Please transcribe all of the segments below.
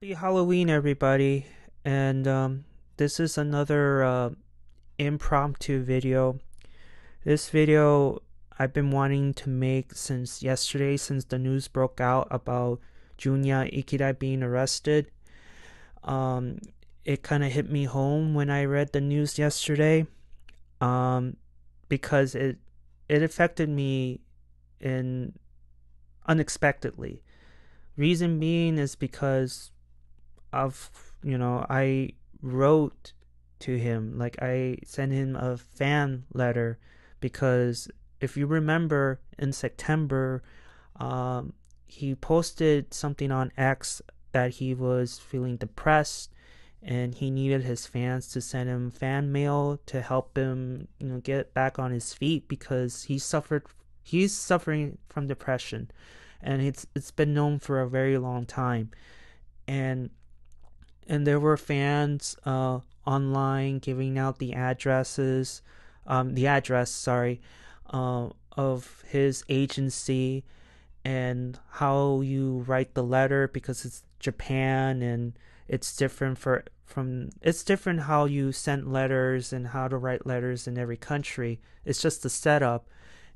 Happy Halloween, everybody. And um, this is another uh, impromptu video. This video I've been wanting to make since yesterday, since the news broke out about Junya Ikeda being arrested. Um, it kind of hit me home when I read the news yesterday um, because it it affected me in unexpectedly Reason being is because of, you know, I wrote to him, like I sent him a fan letter because if you remember in September, um, he posted something on X that he was feeling depressed and he needed his fans to send him fan mail to help him you know get back on his feet because he suffered he's suffering from depression and it's it's been known for a very long time. And and there were fans uh, online giving out the addresses um, the address sorry uh, of his agency and how you write the letter because it's Japan and it's different for from it's different how you send letters and how to write letters in every country. It's just the setup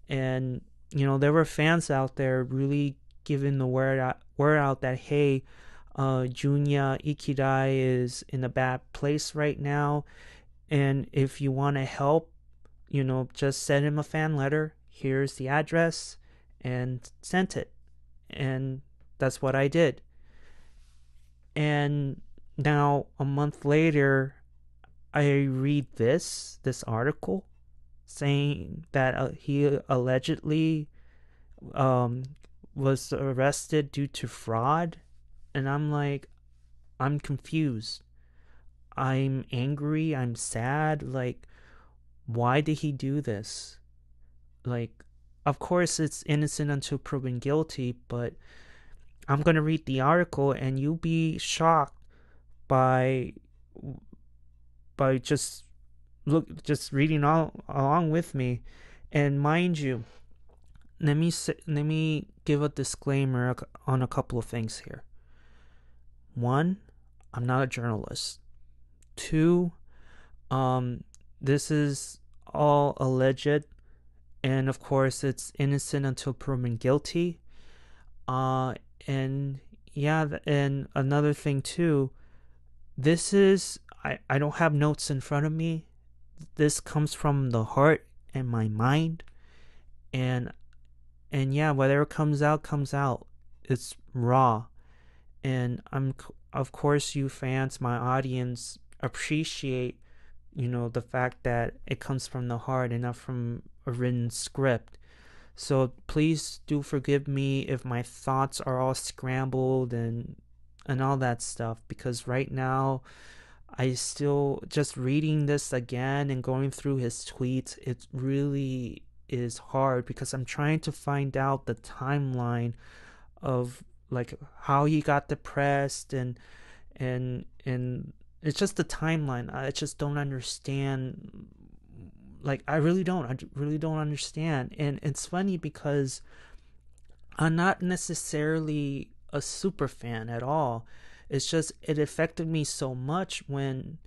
and you know, there were fans out there really giving the word out, word out that hey, uh, Junya Ikeda is in a bad place right now, and if you want to help, you know, just send him a fan letter. Here's the address, and sent it, and that's what I did. And now a month later, I read this this article saying that uh, he allegedly um, was arrested due to fraud. And I'm like, I'm confused. I'm angry. I'm sad. Like, why did he do this? Like, of course, it's innocent until proven guilty, but I'm going to read the article and you'll be shocked by by just look just reading all along with me and mind you let me let me give a disclaimer on a couple of things here one i'm not a journalist two um this is all alleged and of course it's innocent until proven guilty uh and yeah and another thing too this is I, I don't have notes in front of me. This comes from the heart and my mind. And and yeah, whatever comes out comes out. It's raw. And I'm of course you fans, my audience appreciate you know the fact that it comes from the heart and not from a written script. So please do forgive me if my thoughts are all scrambled and and all that stuff because right now I still just reading this again and going through his tweets it really is hard because I'm trying to find out the timeline of like how he got depressed and and and it's just the timeline. I just don't understand like I really don't. I really don't understand. And it's funny because I'm not necessarily a super fan at all. It's just it affected me so much when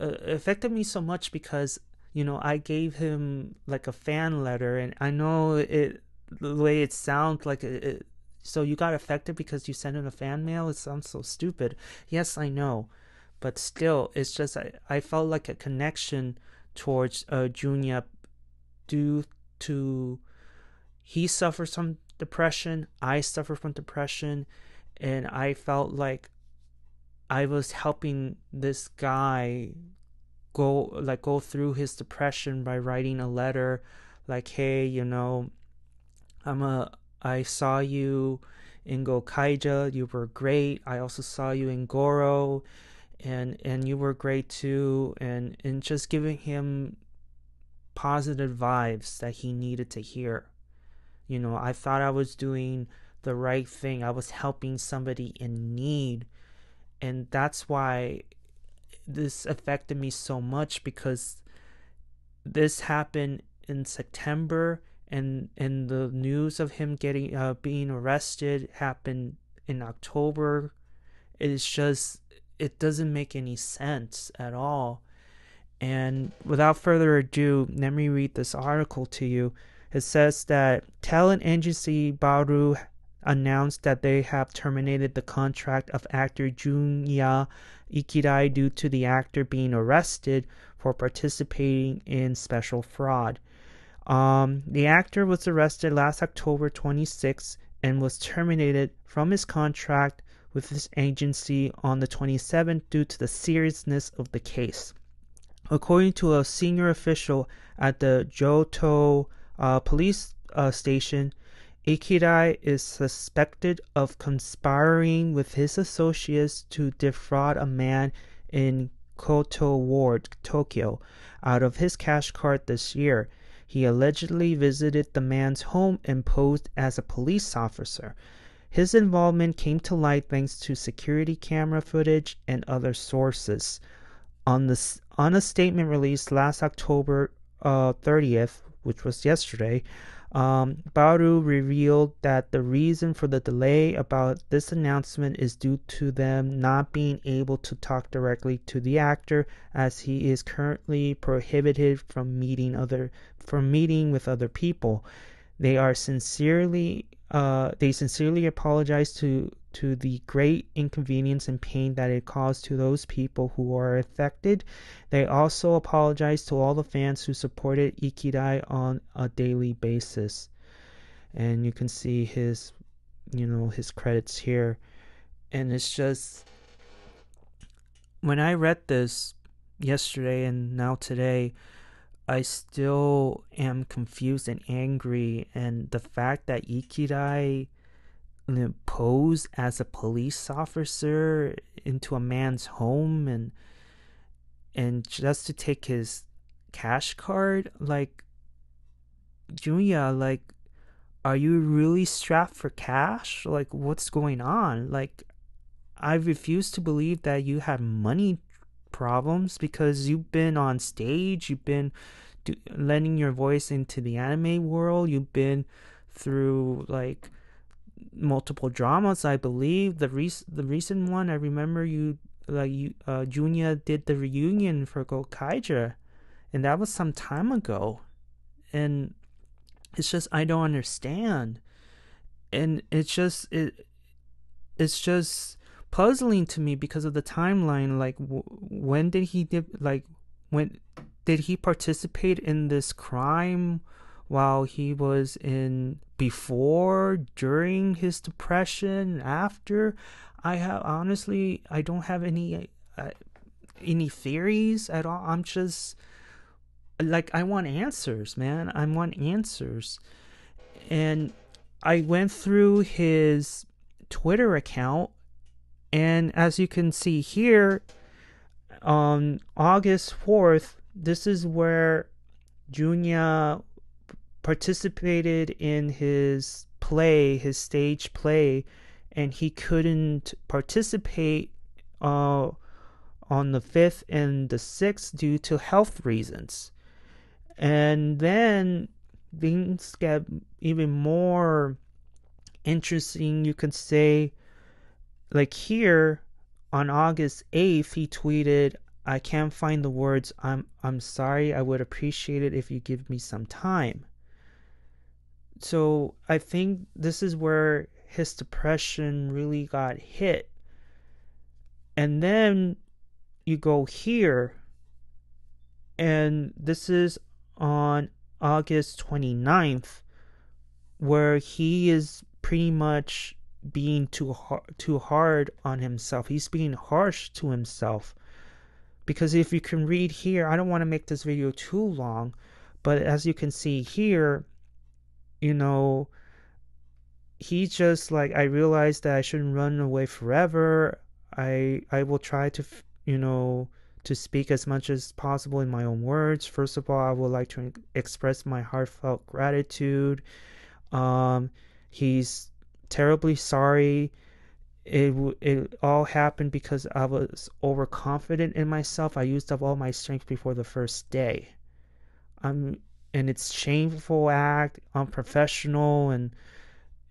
uh, affected me so much because you know I gave him like a fan letter and I know it the way it sounds like it, it so you got affected because you sent in a fan mail? It sounds so stupid. Yes i know. But still it's just i, I felt like a connection towards uh junya due to he suffers from depression i suffer from depression and I felt like I was helping this guy go like go through his depression by writing a letter like hey you know I'm a I saw you in Gokaiger you were great I also saw you in Goro and and you were great too and and just giving him positive vibes that he needed to hear you know I thought I was doing the right thing. I was helping somebody in need. And that's why this affected me so much because this happened in September and and the news of him getting uh, being arrested happened in October it's just it doesn't make any sense at all. And without further ado, let me read this article to you. It says that talent agency Baru announced that they have terminated the contract of actor Junya Ikeda due to the actor being arrested for participating in special fraud. Um, the actor was arrested last October 26 and was terminated from his contract with this agency on the 27th due to the seriousness of the case. According to a senior official at the Joto uh, police uh, station, Ikeda is suspected of conspiring with his associates to defraud a man in Koto Ward, Tokyo, out of his cash card this year. He allegedly visited the man's home and posed as a police officer. His involvement came to light thanks to security camera footage and other sources. On, the, on a statement released last October uh, 30th, which was yesterday, um, Baru revealed that the reason for the delay about this announcement is due to them not being able to talk directly to the actor as he is currently prohibited from meeting other from meeting with other people. They are sincerely uh, they sincerely apologize to to the great inconvenience and pain that it caused to those people who are affected. They also apologize to all the fans who supported Ikeda on a daily basis. And you can see his you know his credits here. And it's just when I read this yesterday and now today, I still am confused and angry, and the fact that Ikeda posed as a police officer into a man's home and and just to take his cash card, like Junya, like are you really strapped for cash? Like what's going on? Like I refuse to believe that you have money problems because you've been on stage, you've been do, lending your voice into the anime world, you've been through like multiple dramas. I believe the rec- the recent one I remember you like you uh, Junya did the reunion for Gokaiger, and that was some time ago, and it's just I don't understand, and it's just it it's just puzzling to me because of the timeline. Like, w- when did he did like when did he participate in this crime while he was in before, during his depression, after? I have honestly, I don't have any uh, any theories at all. I'm just like I want answers, man. I want answers. And I went through his Twitter account and as you can see here, on August 4th, this is where Junya participated in his play, his stage play, and he couldn't participate uh, on the 5th and the 6th due to health reasons. And then things get even more interesting, you could say, like here on August 8th, he tweeted, I can't find the words. I'm I'm sorry. I would appreciate it if you give me some time. So I think this is where his depression really got hit. And then you go here and this is on August 29th where he is pretty much being too too hard on himself. He's being harsh to himself. Because if you can read here, I don't want to make this video too long, but as you can see here, you know, he just like I realized that I shouldn't run away forever. I I will try to, you know, to speak as much as possible in my own words. First of all, I would like to express my heartfelt gratitude. Um, he's terribly sorry. It it all happened because I was overconfident in myself. I used up all my strength before the first day. I'm and it's shameful act, unprofessional, and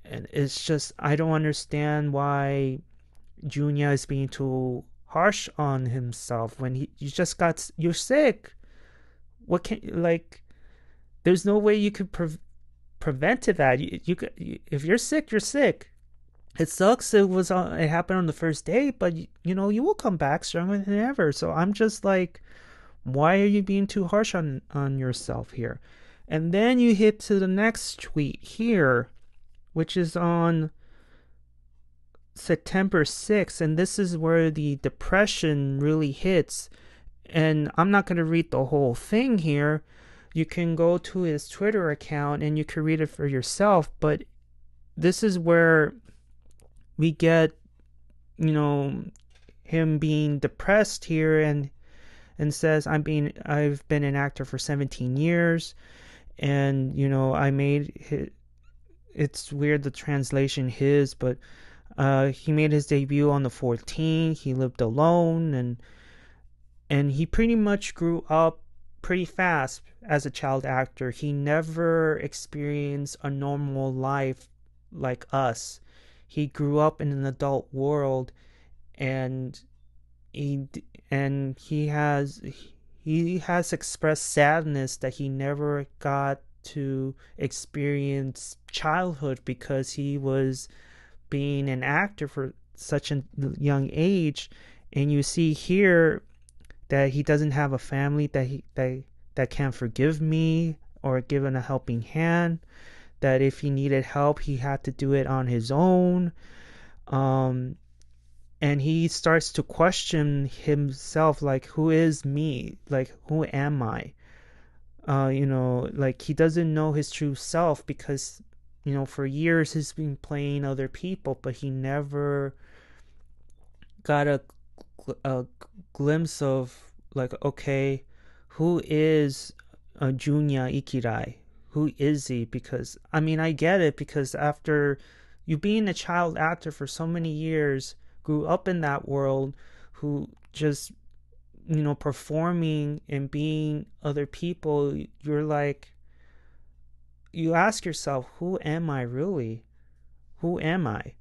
and it's just I don't understand why Junya is being too harsh on himself when he you just got you're sick. What can like? There's no way you could pre- prevent that. You, you you, if you're sick, you're sick. It sucks. It was on, it happened on the first day, but you, you know you will come back stronger than ever. So I'm just like, why are you being too harsh on on yourself here? And then you hit to the next tweet here, which is on September 6th, and this is where the depression really hits. And I'm not going to read the whole thing here. You can go to his Twitter account and you can read it for yourself. But this is where we get, you know, him being depressed here and and says I'm being I've been an actor for 17 years and you know I made his, it's weird the translation his but uh, he made his debut on the 14th. He lived alone and and he pretty much grew up pretty fast as a child actor. He never experienced a normal life like us. He grew up in an adult world and he and he has he has expressed sadness that he never got to experience childhood because he was being an actor for such a young age and you see here that he doesn't have a family that he that that can forgive me or give him a helping hand that if he needed help he had to do it on his own. Um and he starts to question himself like who is me? Like who am i? Uh you know like he doesn't know his true self because you know, for years he's been playing other people, but he never got a, a glimpse of like, okay, who is uh, Junya Ikeda? Who is he? Because I mean, I get it because after you being a child actor for so many years, grew up in that world, who just you know performing and being other people, you're like you ask yourself, who am I really? Who am I?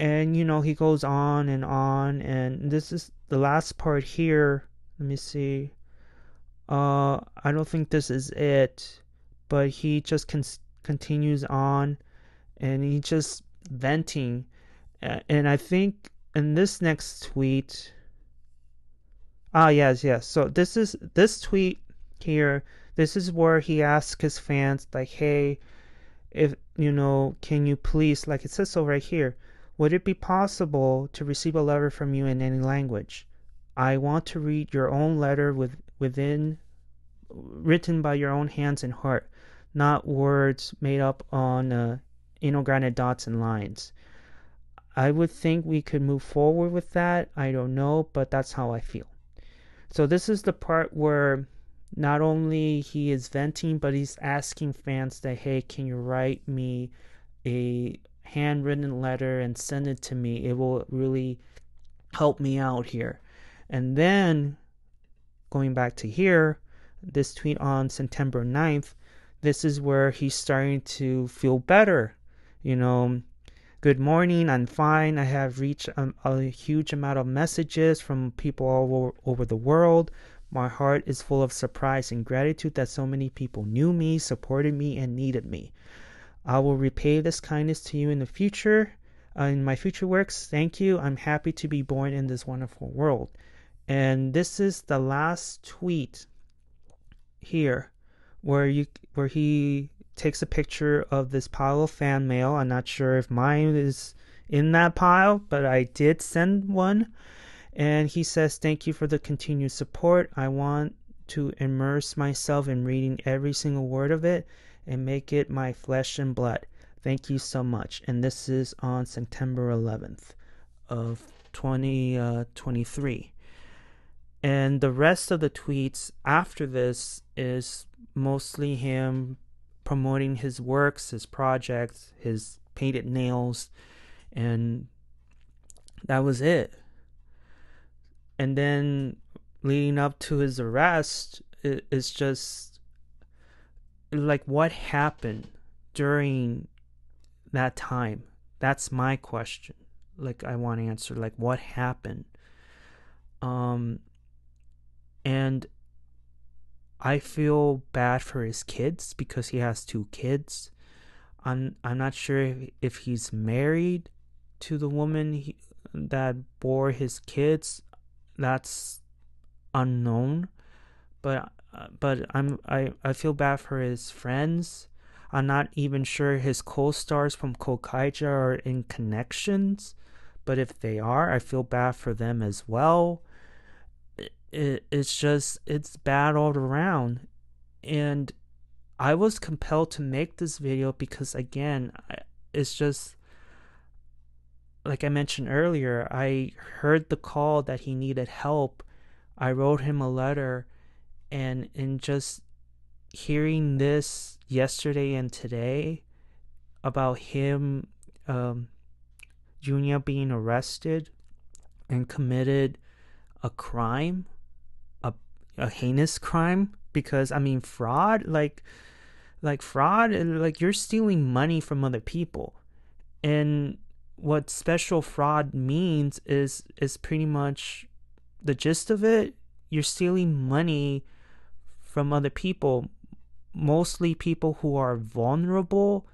And you know, he goes on and on, and this is the last part here. Let me see. Uh, I don't think this is it, but he just con- continues on, and he just venting, and I think in this next tweet. Ah, yes, yes. So this is this tweet here this is where he asks his fans, like, hey, if you know, can you please, like it says so right here, would it be possible to receive a letter from you in any language? I want to read your own letter with within written by your own hands and heart, not words made up on uh, inogranate dots and lines. I would think we could move forward with that. I don't know, but that's how I feel. So this is the part where not only he is venting but he's asking fans that hey can you write me a handwritten letter and send it to me it will really help me out here. And then going back to here this tweet on september 9th this is where he's starting to feel better. You know good morning i'm fine. I have reached a, a huge amount of messages from people all over, over the world. My heart is full of surprise and gratitude that so many people knew me, supported me, and needed me. I will repay this kindness to you in the future, uh, in my future works. Thank you. I'm happy to be born in this wonderful world. And this is the last tweet here where you where he takes a picture of this pile of fan mail. I'm not sure if mine is in that pile, but I did send one. And he says, Thank you for the continued support. I want to immerse myself in reading every single word of it and make it my flesh and blood. Thank you so much. And this is on September 11th of 2023. Uh, and the rest of the tweets after this is mostly him promoting his works, his projects, his painted nails, and that was it and then leading up to his arrest it's just like what happened during that time that's my question like I want to answer like what happened. Um and I feel bad for his kids because he has two kids. I'm I'm not sure if, if he's married to the woman he, that bore his kids. That's unknown, but uh, but I'm I I feel bad for his friends. I'm not even sure his co-stars from Gokaiger are in connections, but if they are, I feel bad for them as well. It, it's just it's bad all around, and I was compelled to make this video because again, it's just like I mentioned earlier, I heard the call that he needed help. I wrote him a letter and in just hearing this yesterday and today about him um Junya being arrested and committed a crime, a a heinous crime because I mean fraud like like fraud like you're stealing money from other people. And what special fraud means is is pretty much the gist of it. You're stealing money from other people mostly people who are vulnerable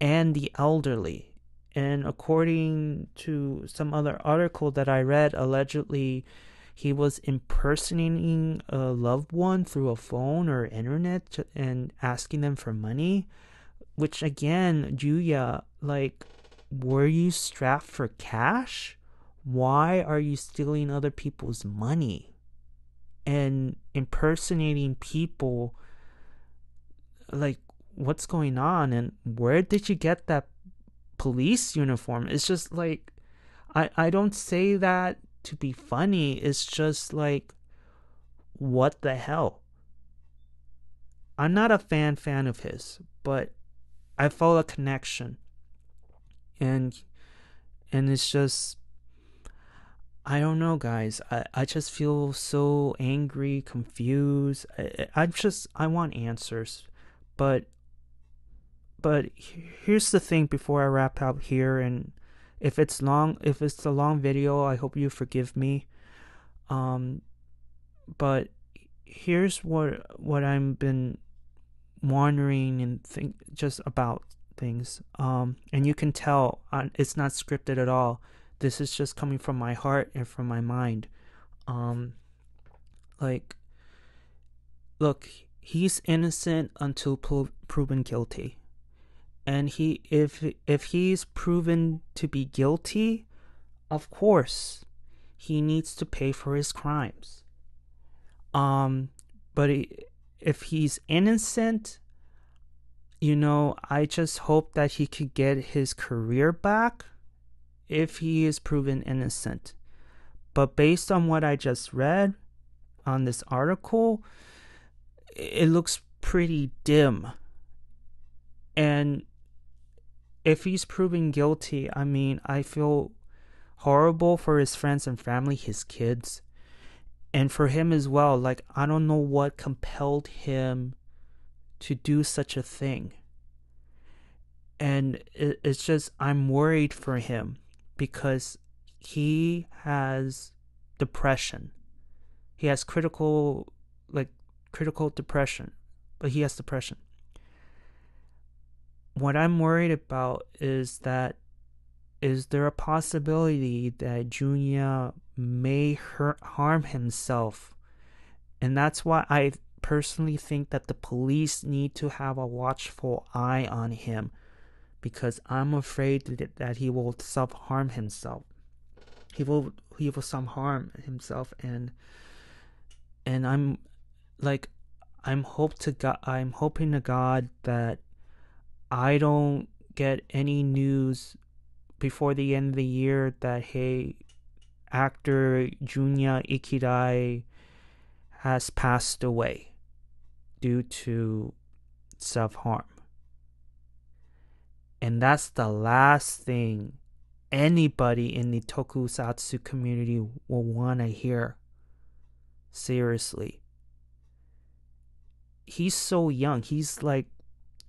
and the elderly. And according to some other article that i read allegedly he was impersonating a loved one through a phone or internet and asking them for money which again junya like were you strapped for cash? Why are you stealing other people's money and impersonating people like what's going on and where did you get that police uniform it's just like i i don't say that to be funny. It's just like, what the hell? I'm not a fan fan of his, but I felt a connection, and and it's just I don't know, guys. I, I just feel so angry, confused. I, I just I want answers, but but here's the thing. Before I wrap up here and if it's long if it's a long video i hope you forgive me um but here's what what i've been wondering and think just about things um and you can tell uh, it's not scripted at all this is just coming from my heart and from my mind. Um like look he's innocent until pro- proven guilty. And he if if he's proven to be guilty of course he needs to pay for his crimes. Um but if he's innocent you know i just hope that he could get his career back if he is proven innocent but based on what i just read on this article it looks pretty dim and if he's proven guilty, I mean, I feel horrible for his friends and family, his kids, and for him as well. Like, I don't know what compelled him to do such a thing. And it's just, I'm worried for him because he has depression. He has critical, like, critical depression, but he has depression what I'm worried about is that is there a possibility that Junya may hurt harm himself? And that's why I personally think that the police need to have a watchful eye on him because I'm afraid that, he will self harm himself. He will he will self harm himself and and I'm like I'm hope to God I'm hoping to God that I don't get any news before the end of the year that hey, actor Junya Ikeda has passed away due to self harm. And that's the last thing anybody in the tokusatsu community will want to hear. Seriously. He's so young. He's like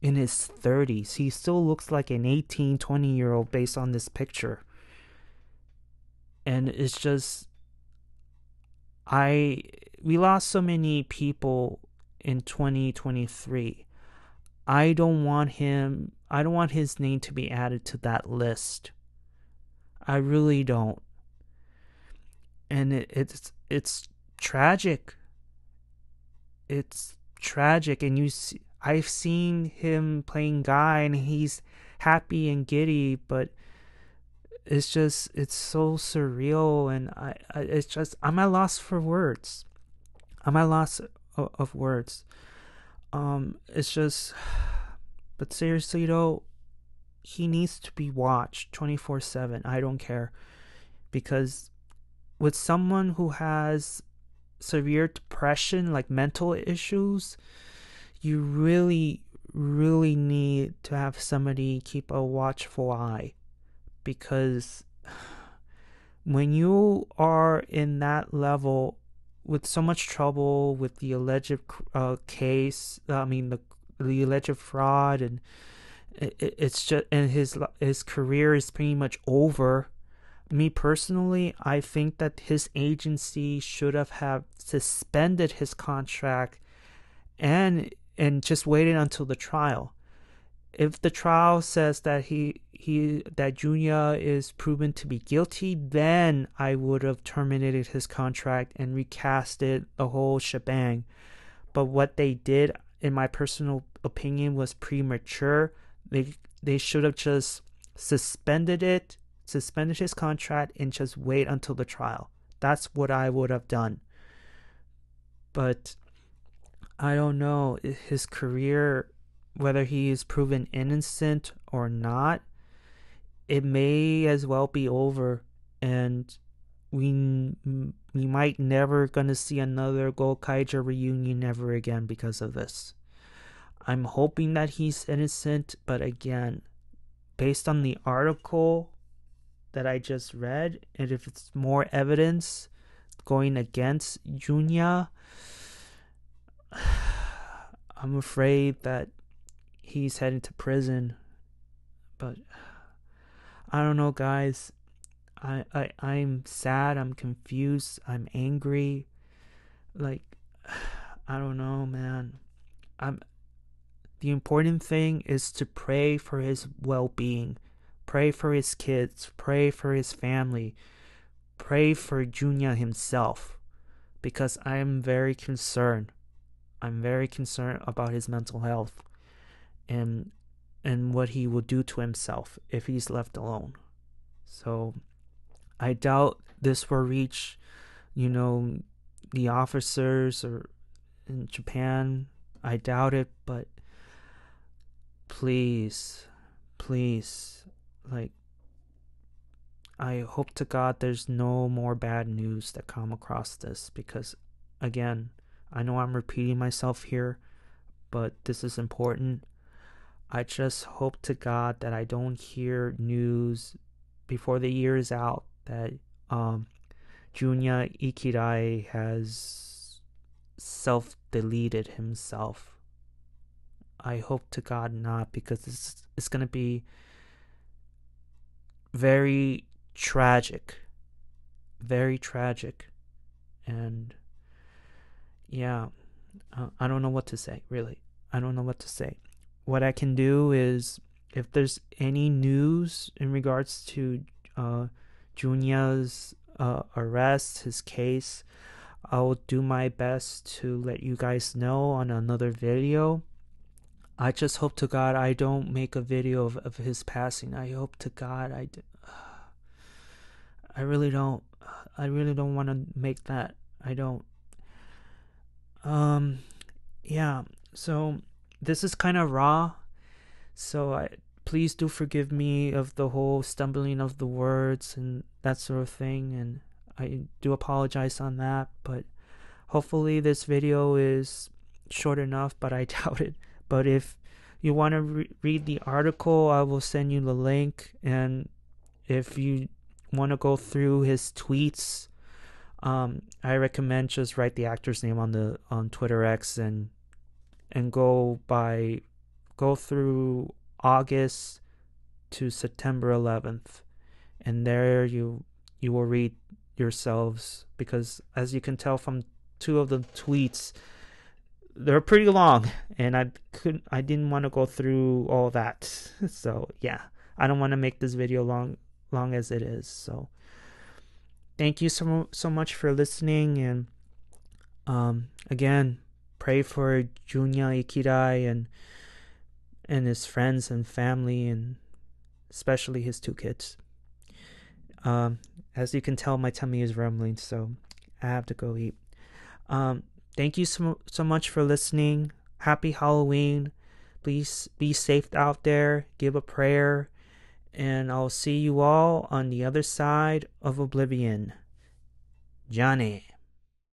in his 30s. He still looks like an 18, 20 year old based on this picture. and it's just I we lost so many people in 2023. I don't want him I don't want his name to be added to that list. I really don't. And it, it's it's tragic. It's tragic and you see, I've seen him playing Gai and he's happy and giddy, but it's just it's so surreal and I, I it's just I'm at loss for words. I'm at loss of, of words. Um, it's just, but seriously though, he needs to be watched 24 7. I don't care. Because with someone who has severe depression, like mental issues, you really, really need to have somebody keep a watchful eye because when you are in that level with so much trouble with the alleged uh, case, I mean the the alleged fraud, and it, it's just and his his career is pretty much over. Me personally, I think that his agency should have have suspended his contract and and just waited until the trial if the trial says that he he that Junya is proven to be guilty, then I would have terminated his contract and recasted the whole shebang. But what they did, in my personal opinion, was premature. They they should have just suspended it, suspended his contract, and just wait until the trial. That's what I would have done. But I don't know. His career whether he is proven innocent or not, it may as well be over, and we we might never gonna see another Gokaiger reunion ever again because of this. I'm hoping that he's innocent, but again, based on the article that I just read, and if it's more evidence going against Junya, I'm afraid that he's heading to prison. But I don't know, guys. I, I I'm sad. I'm confused. I'm angry. Like I don't know, man. I'm. The important thing is to pray for his well-being. Pray for his kids. Pray for his family. Pray for Junya himself, because I am very concerned. I'm very concerned about his mental health and and what he will do to himself if he's left alone. So I doubt this will reach, you know, the officers or in Japan. I doubt it, but please, please, like, I hope to God there's no more bad news that come across this because, again, I know I'm repeating myself here, but this is important. I just hope to God that I don't hear news before the year is out that um, Junya Ikeda has self deleted himself. I hope to God not because it's, it's going to be very tragic. Very tragic. And yeah, uh, I don't know what to say, really. I don't know what to say what I can do is if there's any news in regards to uh, Junya's uh, arrest, his case, I'll do my best to let you guys know on another video. I just hope to God I don't make a video of, of his passing. I hope to God I, do. I really don't. I really don't want to make that. I don't. Um, yeah. So this is kind of raw, so I please do forgive me of the whole stumbling of the words and that sort of thing and I do apologize on that, but hopefully this video is short enough, but I doubt it. But if you want to re- read the article, I will send you the link and if you want to go through his tweets, um, I recommend just write the actor's name on the on Twitter X and and go by go through August to September 11th and there you you will read yourselves because as you can tell from two of the tweets they're pretty long and i couldn't i didn't want to go through all that. So yeah i don't want to make this video long long as it is. So thank you so so much for listening and um again pray for junya ikeda and and his friends and family and especially his two kids um as you can tell my tummy is rumbling so i have to go eat um thank you so, so much for listening. Happy Halloween. Please be safe out there. Give a prayer. And I'll see you all on the other side of oblivion. Johnny.